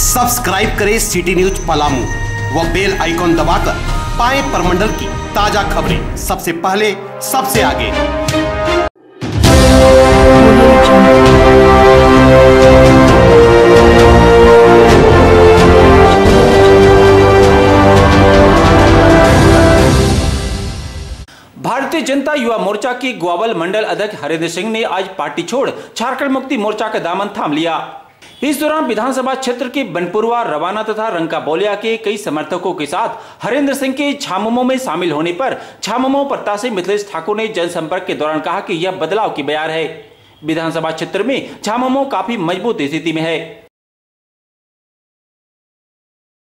Subscribe करें city news Palamu व bell icon दबाकर पाए परमंडल की ताज़ा खबरें। सबसे पहले, सबसे आगे। भारतीय जनता युवा मोर्चा की ग्वाबल मंडल अध्यक्ष हरेंद्र सिंह ने आज पार्टी छोड़ झारखंड मुक्ति मोर्चा का दामन थाम लिया। इस दौरान विधानसभा क्षेत्र के बनपुरवा, रवाना तथा रंका बोलिया के कई समर्थकों के साथ हरेंद्र सिंह के छामुमो में शामिल होने पर छामुमो प्रत्याशी मिथिलेश ठाकुर ने जनसंपर्क के दौरान कहा कि यह बदलाव की बयार है। विधानसभा क्षेत्र में छामुमो काफ़ी मज़बूत स्थिति में है।